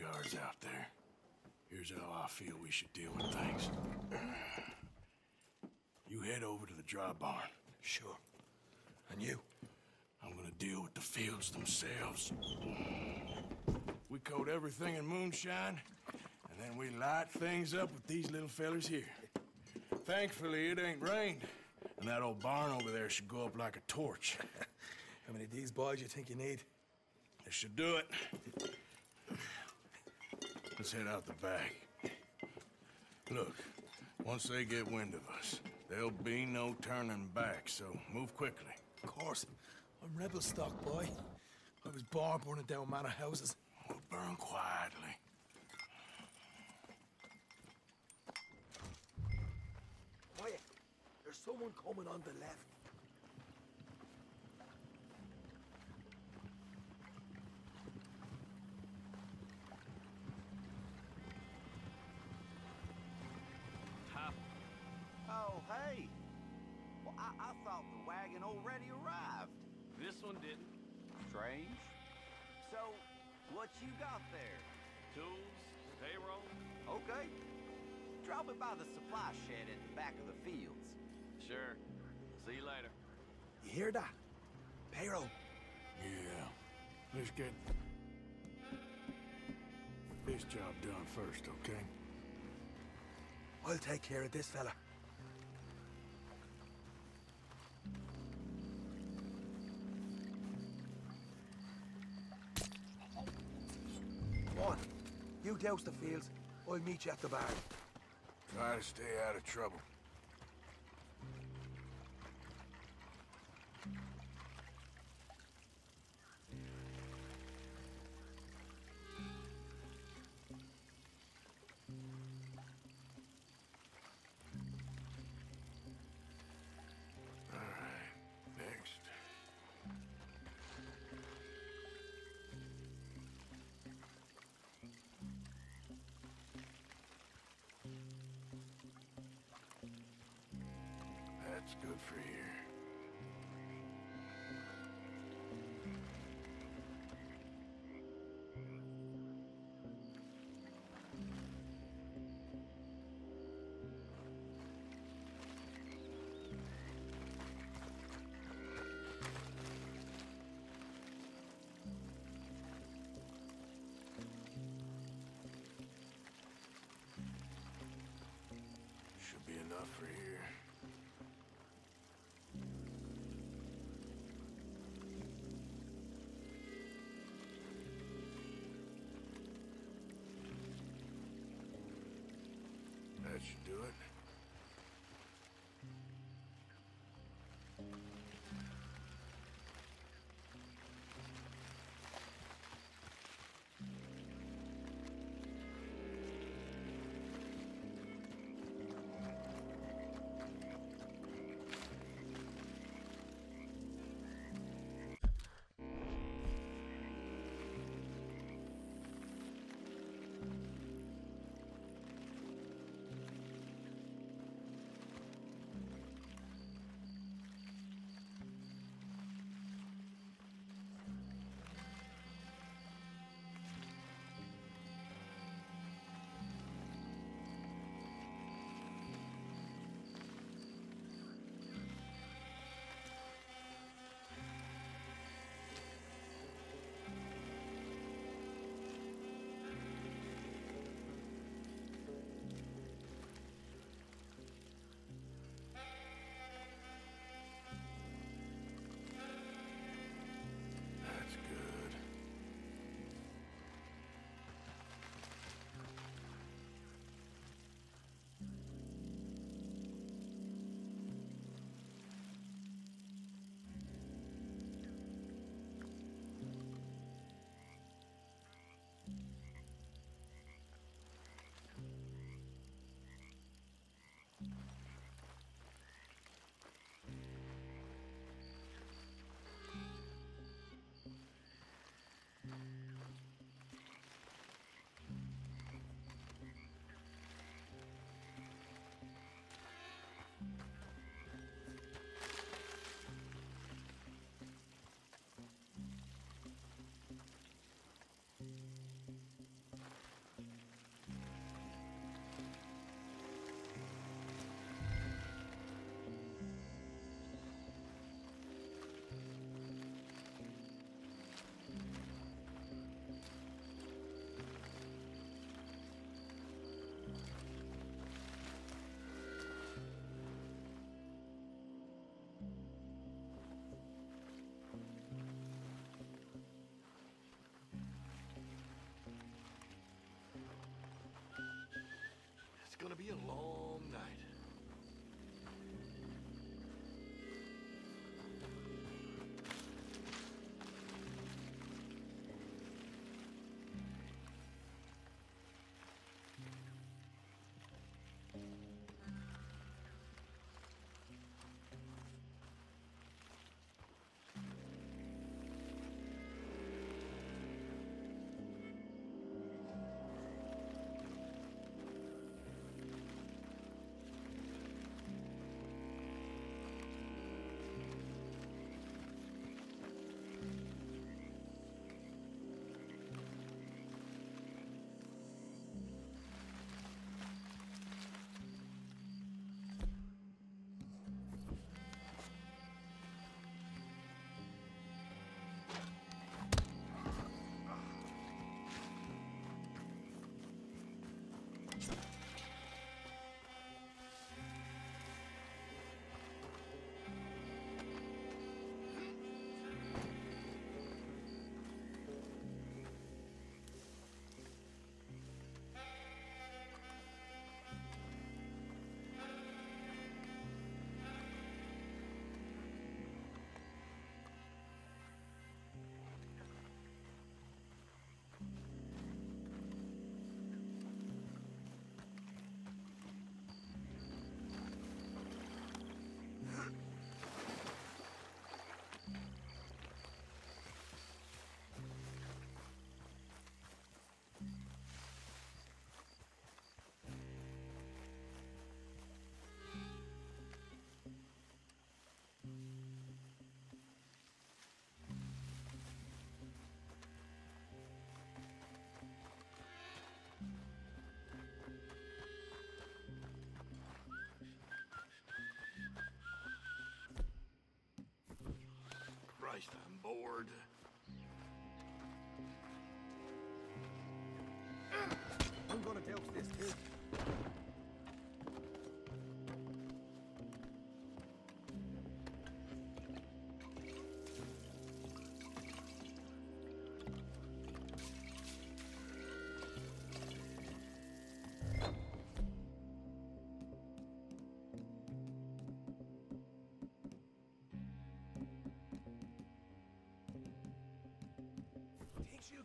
guards out there. Here's how I feel we should deal with things. You head over to the dry barn. Sure. And you? I'm gonna deal with the fields themselves. We coat everything in moonshine, and then we light things up with these little fellers here. Thankfully, it ain't rained, and that old barn over there should go up like a torch. How many of these boys you think you need? This should do it. Let's head out the back. Look, once they get wind of us, there'll be no turning back, so move quickly. Of course. I'm rebel stock, boy. I was born burning down manor houses. We'll burn quietly. Quiet. There's someone coming on the left. You got there? Tools, payroll. Okay. Drop it by the supply shed at the back of the fields. Sure. See you later. You hear that? Payroll. Yeah. Let's get this job done first, okay? I'll take care of this fella. Douse the fields. I'll meet you at the barn. Try to stay out of trouble. For here. Should be enough for here. alone. I'm gonna tell this too.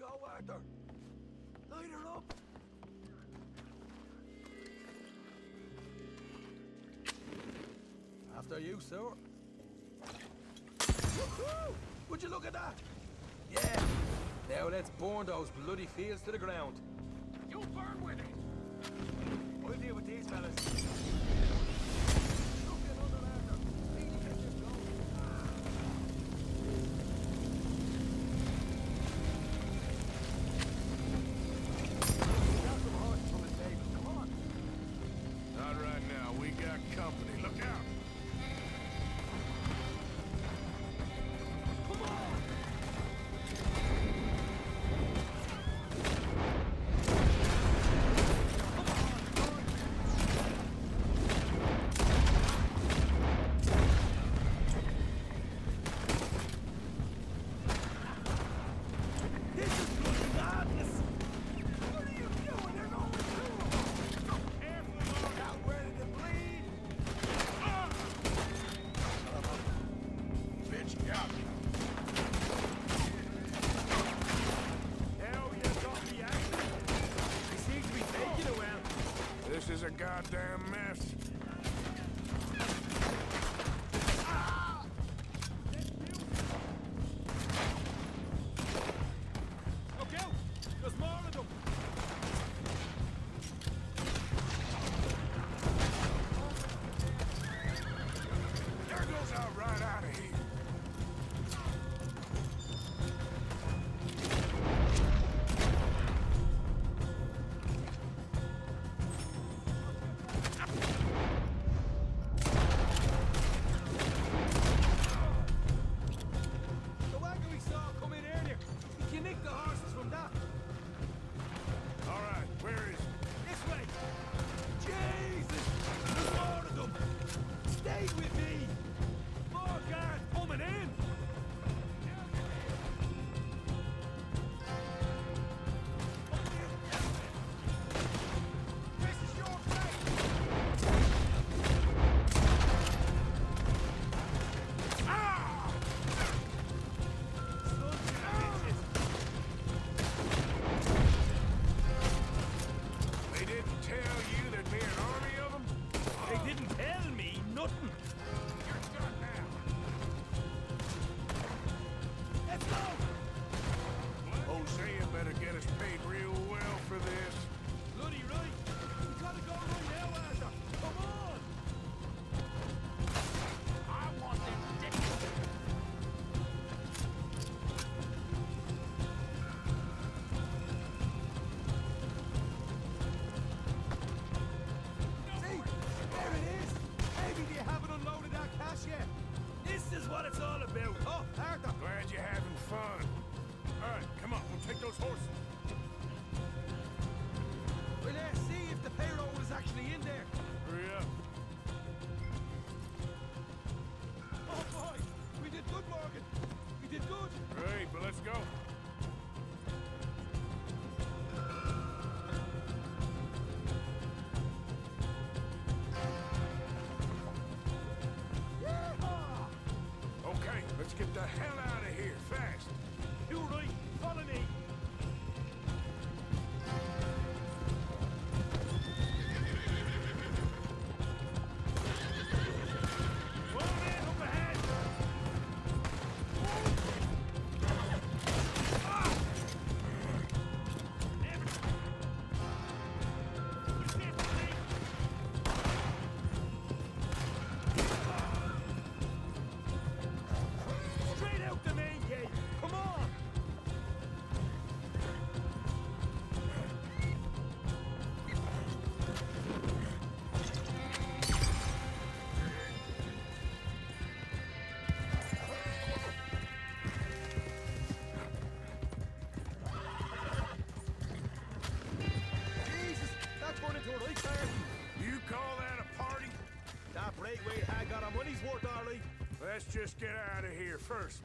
go, Arthur. Light her up. After you, sir. Would you look at that? Yeah. Now let's burn those bloody fields to the ground. You burn with it. We'll deal with these fellas. got company. Look out! the hell Let's just get out of here first.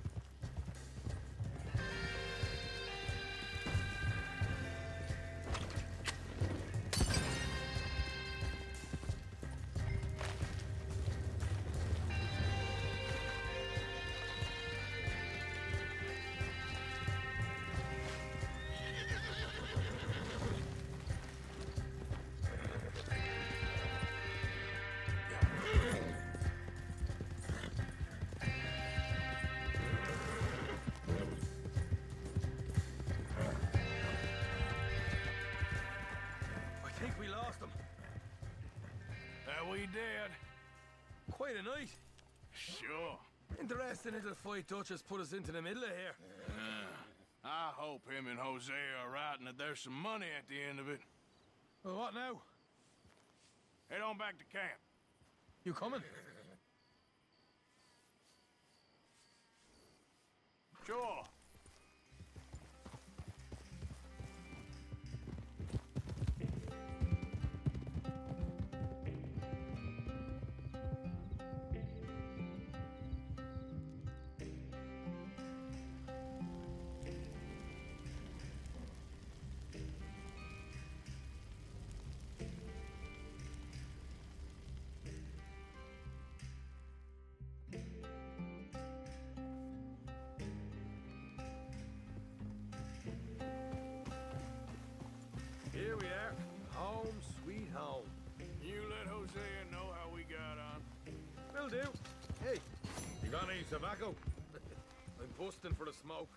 We dead? Quite a night. Sure. Interesting little fight Dutch has put us into the middle of here. I hope him and Hosea are right and that there's some money at the end of it. Well, what now? Head on back to camp. You coming? Sure. Any tobacco? I'm busting for a smoke.